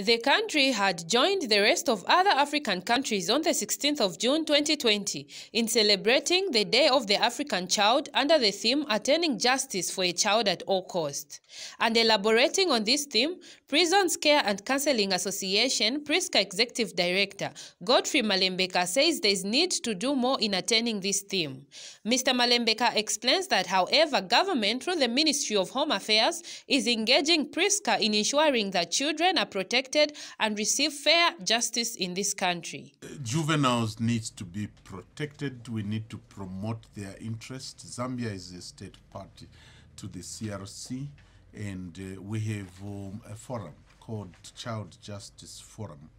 The country had joined the rest of other African countries on the 16th of June 2020 in celebrating the Day of the African Child under the theme Attaining Justice for a Child at All Cost. And elaborating on this theme, Prisons Care and Counseling Association PRISCCA Executive Director Godfrey Malembeka says there is need to do more in attaining this theme. Mr. Malembeka explains that however government through the Ministry of Home Affairs is engaging PRISCCA in ensuring that children are protected and receive fair justice in this country. Juveniles need to be protected. We need to promote their interests. Zambia is a state party to the CRC, and uh, we have um, a forum called Child Justice Forum.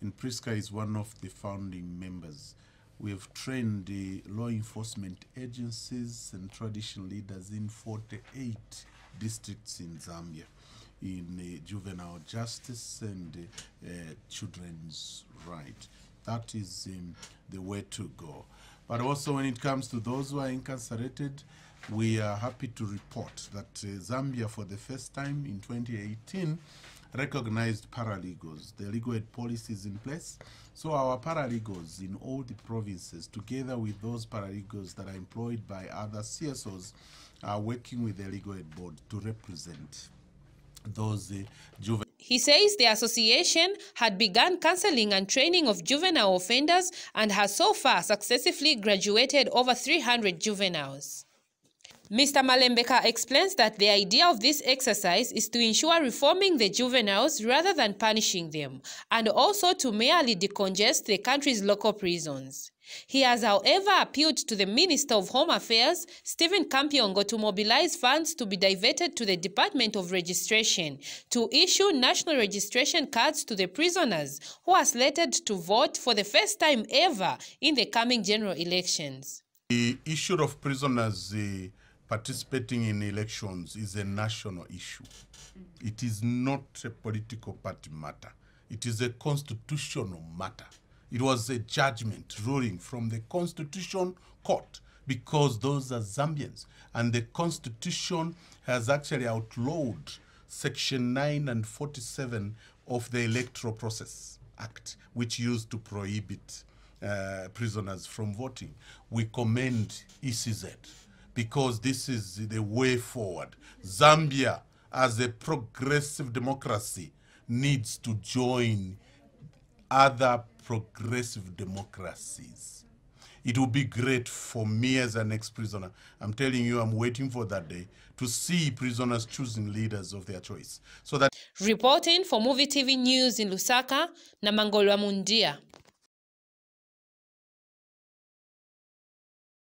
And PRISCCA is one of the founding members. We have trained the law enforcement agencies and traditional leaders in 48 districts in Zambia in uh, juvenile justice and uh, children's rights. That is um, the way to go. But also when it comes to those who are incarcerated, we are happy to report that uh, Zambia for the first time in 2018 recognized paralegals. The legal aid policy is in place. So our paralegals in all the provinces, together with those paralegals that are employed by other CSOs, are working with the legal aid board to represent those eh, juvenile. He says the association had begun counseling and training of juvenile offenders and has so far successfully graduated over 300 juveniles. Mr. Malembeka explains that the idea of this exercise is to ensure reforming the juveniles rather than punishing them, and also to merely decongest the country's local prisons. He has, however, appealed to the Minister of Home Affairs, Stephen Kampyongo, to mobilize funds to be diverted to the Department of Registration to issue national registration cards to the prisoners who are slated to vote for the first time ever in the coming general elections. The issue of prisoners uh, participating in elections is a national issue. It is not a political party matter. It is a constitutional matter. It was a judgment ruling from the Constitution Court because those are Zambians. And the Constitution has actually outlawed Section 9 and 47 of the Electoral Process Act, which used to prohibit uh, prisoners from voting. We commend ECZ because this is the way forward. Zambia, as a progressive democracy, needs to join other progressive democracies. It would be great for me as an ex-prisoner. I'm telling you, I'm waiting for that day to see prisoners choosing leaders of their choice. So that Reporting for Muvi TV News in Lusaka, Namangolwa Mundia.